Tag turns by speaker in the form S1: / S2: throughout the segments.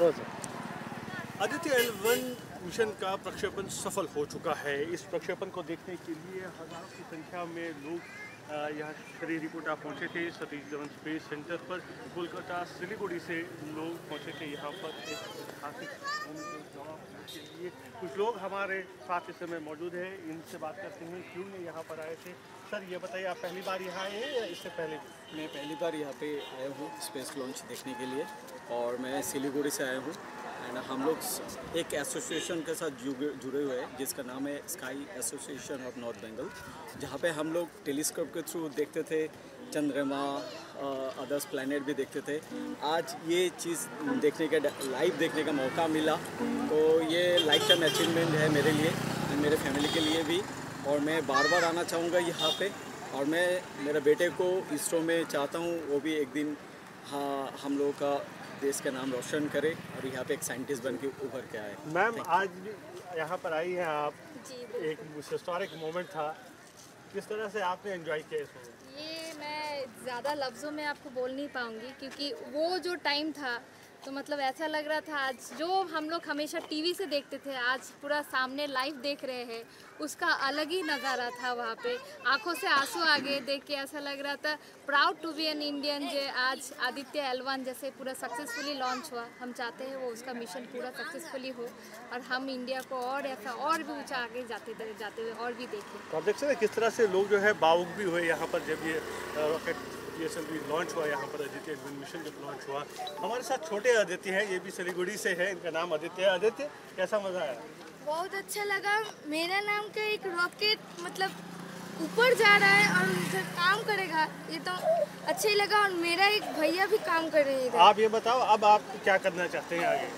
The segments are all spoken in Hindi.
S1: రోజు
S2: आदित्य एल वन मिशन का प्रक्षेपण सफल हो चुका है। इस प्रक्षेपण को देखने के लिए हज़ारों की संख्या में लोग यहाँ श्रीहरिकोटा पहुँचे थे। सतीश धवन स्पेस सेंटर पर कोलकाता सिलीगुड़ी से लोग पहुँचे थे। यहाँ पर एक ऐतिहासिक कुछ लोग हमारे साथ इस समय मौजूद हैं। इनसे बात करते हैं क्यों यहाँ पर आए थे? सर, ये बताइए, आप पहली बार यहाँ आए हैं या इससे पहले?
S3: मैं पहली बार यहाँ पे आया हूँ स्पेस लॉन्च देखने के लिए और मैं सिलीगुड़ी से आया हूँ। एंड हम लोग एक एसोसिएशन के साथ जुड़े हुए हैं, जिसका नाम है sky association of north Bengal जहाँ पे हम लोग टेलीस्कोप के थ्रू देखते थे, चंद्रमा अदर्स प्लानट भी देखते थे। आज ये चीज़ देखने का लाइव देखने का मौका मिला। तो ये लाइफ टाइम अचीवमेंट है मेरे लिए, and मेरे फैमिली के लिए भी। और मैं बार बार आना चाहूँगा यहाँ पे। और मैं मेरे बेटे को इसरो में चाहता हूँ वो भी एक दिन हाँ हम लोगों का देश का नाम रोशन करे और यहाँ पे एक साइंटिस्ट बन के उभर के आए।
S2: मैम आज भी यहाँ पर आई हैं आप। एक हिस्टोरिक मोमेंट था। किस तरह से आपने एंजॉय किया इस
S4: ये मैं ज़्यादा लफ्ज़ों में आपको बोल नहीं पाऊँगी क्योंकि वो जो टाइम था तो मतलब ऐसा लग रहा था आज जो हम लोग हमेशा टीवी से देखते थे, आज पूरा सामने लाइव देख रहे हैं, उसका अलग ही नज़ारा था वहाँ पे। आँखों से आँसू आ गए देख के ऐसा लग रहा था proud to be an Indian जो आज आदित्य एलवन जैसे पूरा सक्सेसफुली लॉन्च हुआ। हम चाहते हैं वो उसका मिशन पूरा सक्सेसफुली हो और हम इंडिया को और ऐसा और भी ऊँचा आगे जाते जाते हुए और भी देखें।
S2: तो आप देख सकते किस तरह से लोग जो है भावुक भी हुए यहाँ पर जब ये रॉकेट पी एस लॉन्च हुआ यहाँ पर आदित्य एलवन मिशन जब लॉन्च हुआ। हमारे साथ छोटे आदित्य हैं ये भी सिलीगुड़ी से है इनका नाम आदित्य है। आदित्य कैसा मज़ा आया?
S5: बहुत अच्छा लगा। मेरा नाम का एक रॉकेट मतलब ऊपर जा रहा है और उधर काम करेगा ये तो अच्छा ही लगा और मेरा एक भैया भी काम कर रहे हैं
S2: आप ये बताओ अब आप क्या करना चाहते हैं आगे?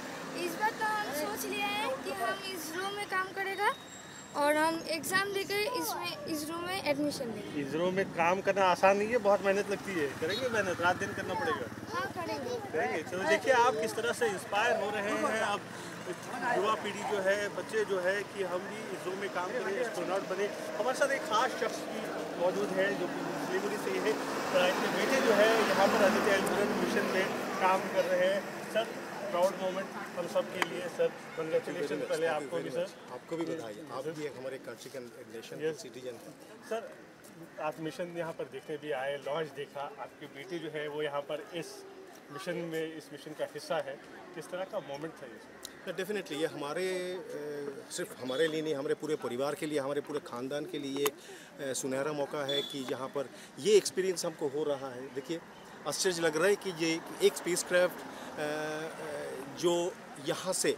S5: इस बार तो हम सोच लिया है कि हम इसरो में काम करेगा। और हम एग्ज़ाम देकर इसमें इसरो में एडमिशन लेंगे।
S2: इसरो में काम करना आसान नहीं है बहुत मेहनत लगती है। करेंगे मेहनत? रात दिन करना पड़ेगा।
S5: हाँ करेंगे।
S2: करेंगे? चलो देखिए आप किस तरह से इंस्पायर हो रहे हैं। अब युवा पीढ़ी जो है बच्चे जो है कि हम भी इसरो में काम करें एस्ट्रोनॉट बने। हमारे साथ एक खास शख्स भी मौजूद है जो सिलीगुड़ी से है इनके बेटे जो है। यहाँ पर आदित्य एल मिशन में काम कर रहे हैं। सर प्राउड मोमेंट हम सब के लिए सर। कंग्रेचुलेशन पहले आपको भी सर।
S6: आपको भी बधाई। आप भी एक हमारे कंट्री का नेशन सिटीजन हैं।
S2: सर आप मिशन यहाँ पर देखने भी आए लॉन्च देखा आपके बेटे जो है वो यहाँ पर इस मिशन में इस मिशन का हिस्सा है। किस तरह का मोमेंट था ये सर
S6: डेफिनेटली ये हमारे सिर्फ़ हमारे लिए नहीं हमारे पूरे परिवार के लिए हमारे पूरे ख़ानदान के लिए एक सुनहरा मौका है कि यहाँ पर ये एक्सपीरियंस हमको हो रहा है। देखिए आश्चर्य लग रहा है कि ये एक स्पेस क्राफ्ट जो यहाँ से,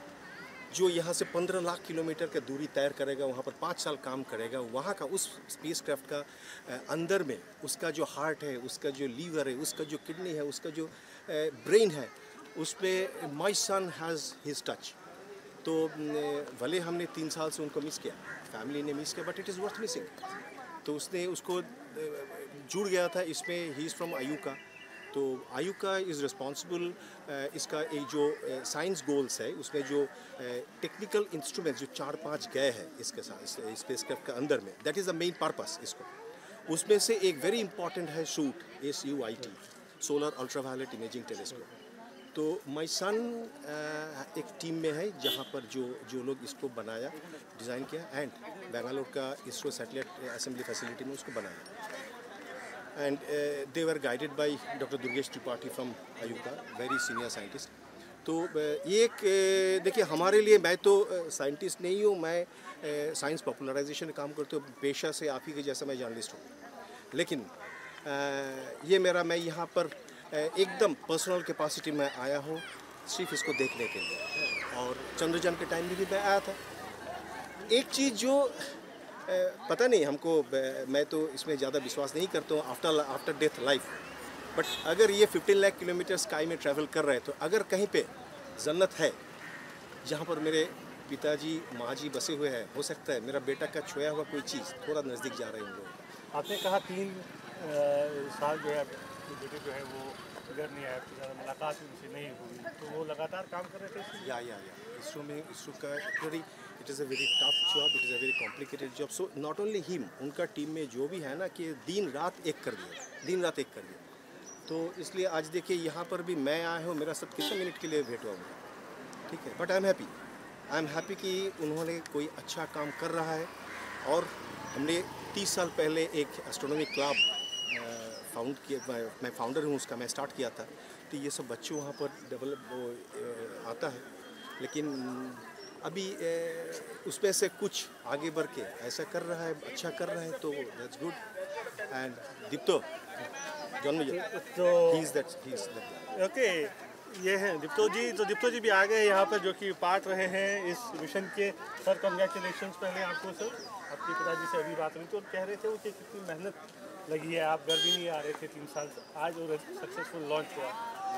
S6: जो यहाँ से 15 लाख किलोमीटर का दूरी तय करेगा, वहाँ पर पाँच साल काम करेगा, वहाँ का उस स्पेस क्राफ्ट का अंदर में उसका जो हार्ट है, उसका जो लीवर है, उसका जो किडनी है, उसका जो ब्रेन है, उस पर my son has his touch तो भले हमने तीन साल से उनको मिस किया फैमिली ने मिस किया but it is worth missing तो उसने उसको जुड़ गया था, इसमें ही इज़ फ्रॉम आयुका तो आयुका इज़ रिस्पॉन्सिबल इसका एक जो साइंस गोल्स है, उसमें जो टेक्निकल इंस्ट्रूमेंट जो चार पाँच गए हैं इसके साथ स्पेस क्राफ्ट के अंदर में that is the main purpose इसको। उसमें से एक वेरी इंपॉर्टेंट है SUIT S U I T solar ultraviolet imaging telescope तो माई सन एक टीम में है, जहाँ पर जो जो लोग इसको बनाया डिज़ाइन किया एंड बेंगलोर का इसरो सैटेलाइट असेंबली फैसिलिटी में उसको बनाया। And they were guided by doctor Durgesh Tripathi from IUCAA very senior scientist तो uh, ये एक uh, देखिए हमारे लिए मैं तो साइंटिस्ट नहीं हूँ मैं साइंस पॉपुलराइजेशन काम करते हूँ पेशा से आप ही के जैसा मैं जर्नलिस्ट हूँ। लेकिन uh, ये मेरा मैं यहाँ पर uh, एकदम पर्सनल कैपेसिटी में आया हूँ सिर्फ़ इसको देखने के लिए। और चंद्रयान के टाइम भी मैं आया था। एक चीज़ जो पता नहीं हमको मैं तो इसमें ज़्यादा विश्वास नहीं करता हूँ after after death life but अगर ये 15 लाख किलोमीटर स्काई में ट्रैवल कर रहे हैं तो अगर कहीं पे जन्नत है जहाँ पर मेरे पिताजी माँ जी बसे हुए हैं हो सकता है मेरा बेटा का छोया हुआ कोई चीज़ थोड़ा नज़दीक जा रहे हैं। उन लोगों
S2: आपने कहा तीन साल जो है बेटे जो है वो घर नहीं आया ज़्यादा मुलाकात उनसे नहीं हुई। तो वो लगातार काम कर रहे थे
S6: या या या। इसरो में इसरो का very it is a very tough job it is a very complicated job so not only him उनका टीम में जो भी है ना कि दिन रात एक कर दिया, दिन रात एक कर दिया। तो इसलिए आज देखिए यहाँ पर भी मैं आया हूँ, मेरा सब कितने मिनट के लिए भेंट हुआ मुझे। ठीक है but I am happy I am happy कि उन्होंने कोई अच्छा काम कर रहा है। और हमने तीस साल पहले एक एस्ट्रोनॉमी क्लब फाउंड किया, मैं- फाउंडर हूँ उसका, मैं स्टार्ट किया था। तो ये सब बच्चे वहाँ पर डेवलप आता है। लेकिन अभी उसमें से कुछ आगे बढ़ के ऐसा कर रहा है अच्छा कर रहा है तो दैट्स गुड एंड दीप्तो
S2: तो
S6: ही दैट ही
S2: ओके ये हैं दीप्तो जी. तो दीप्तो जी भी आ गए यहाँ पर जो कि पार्ट रहे हैं इस मिशन के. सर कंग्रेचुलेशन पहले आपको सर आपके पिताजी से अभी बात हुई थी और कह रहे थे वो कि कितनी मेहनत लगी है. आप घर भी नहीं आ रहे थे तीन साल से. आज और सक्सेसफुल लॉन्च हुआ.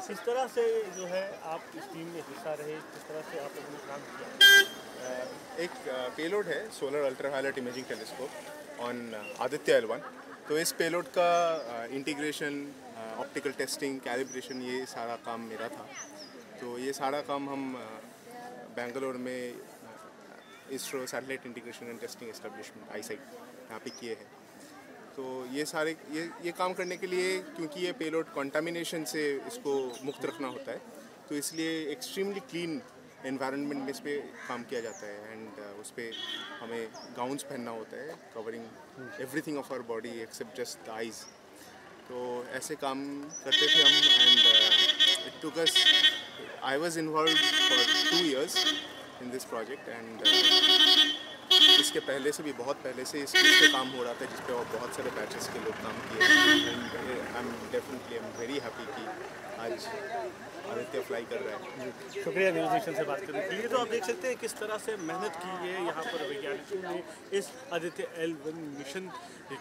S2: किस तरह से जो है आप इस टीम में हिस्सा रहे? किस तरह से आप लोगों ने काम किया?
S1: एक पेलोड है solar ultraviolet imaging telescope on Aditya L तो इस पेलोड का इंटीग्रेशन ऑप्टिकल टेस्टिंग कैलिब्रेशन ये सारा काम मेरा था। तो ये सारा काम हम बेंगलोर में ISRO satellite integration and testing establishment I यहाँ पे किए हैं। तो ये सारे, ये ये काम करने के लिए क्योंकि ये पेलोड कॉन्टामिनेशन से इसको मुक्त रखना होता है तो इसलिए एक्सट्रीमली क्लीन एनवायरनमेंट में इस पर काम किया जाता है एंड उस पर हमें गाउन्स पहनना होता है covering everything of our body except just eyes तो ऐसे काम करते थे हम and it took us I was involve for two years in this project and इसके पहले से भी, बहुत पहले से इस चीज़ पे काम हो रहा था जिस पे और बहुत सारे बैचेस के लोग काम किए I am definitely I am very happy कि आज आदित्य फ्लाई कर रहा है।
S2: शुक्रिया, न्यूज़ नेशन से बात करने के लिए। तो आप देख सकते हैं किस तरह से मेहनत की है यहाँ पर वैज्ञानिकों ने इस आदित्य एल वन मिशन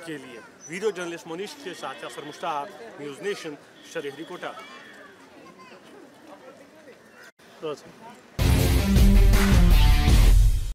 S2: के लिए। वीडियो जर्नलिस्ट मोनिश के साथ जाफ़र मुश्ताक, न्यूज़ नेशन शरीहरी कोटा